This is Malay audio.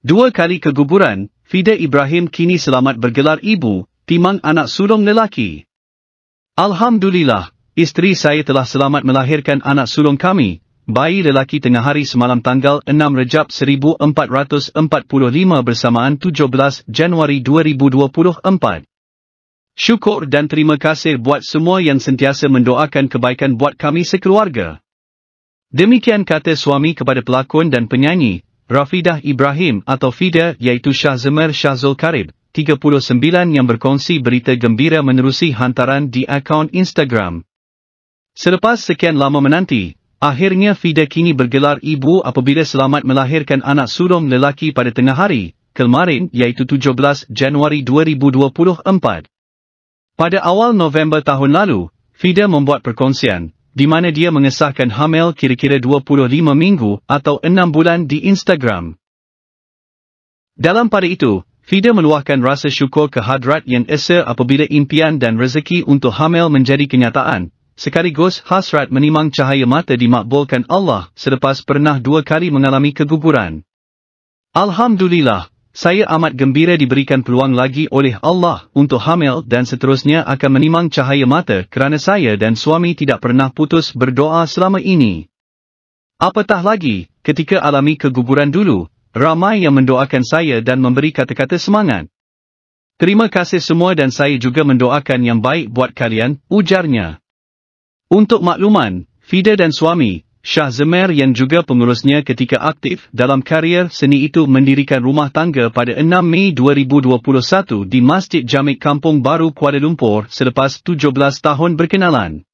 Dua kali keguguran, Fida Ibrahim kini selamat bergelar ibu, timang anak sulung lelaki. Alhamdulillah, isteri saya telah selamat melahirkan anak sulung kami, bayi lelaki tengah hari semalam tanggal 6 Rejab 1445 bersamaan 17 Januari 2024. Syukur dan terima kasih buat semua yang sentiasa mendoakan kebaikan buat kami sekeluarga. Demikian kata suami kepada pelakon dan penyanyi, Rafidah Ibrahim atau Fida iaitu Shah Zemir Shah Zulkarib, 39 yang berkongsi berita gembira menerusi hantaran di akaun Instagram. Selepas sekian lama menanti, akhirnya Fida kini bergelar ibu apabila selamat melahirkan anak sulung lelaki pada tengah hari, kemarin iaitu 17 Januari 2024. Pada awal November tahun lalu, Fida membuat perkongsian, di mana dia mengesahkan hamil kira-kira 25 minggu atau 6 bulan di Instagram. Dalam pada itu, Fida meluahkan rasa syukur ke hadrat yang esa apabila impian dan rezeki untuk hamil menjadi kenyataan, sekaligus hasrat menimang cahaya mata dimakbulkan Allah selepas pernah dua kali mengalami keguguran. Alhamdulillah, saya amat gembira diberikan peluang lagi oleh Allah untuk hamil dan seterusnya akan menimang cahaya mata kerana saya dan suami tidak pernah putus berdoa selama ini. Apatah lagi, ketika alami keguguran dulu, ramai yang mendoakan saya dan memberi kata-kata semangat. Terima kasih semua dan saya juga mendoakan yang baik buat kalian, ujarnya. Untuk makluman, Fida dan suami, Shah Zemer yang juga pengurusnya ketika aktif dalam karier seni itu mendirikan rumah tangga pada 6 Mei 2021 di Masjid Jamik Kampung Baru Kuala Lumpur selepas 17 tahun berkenalan.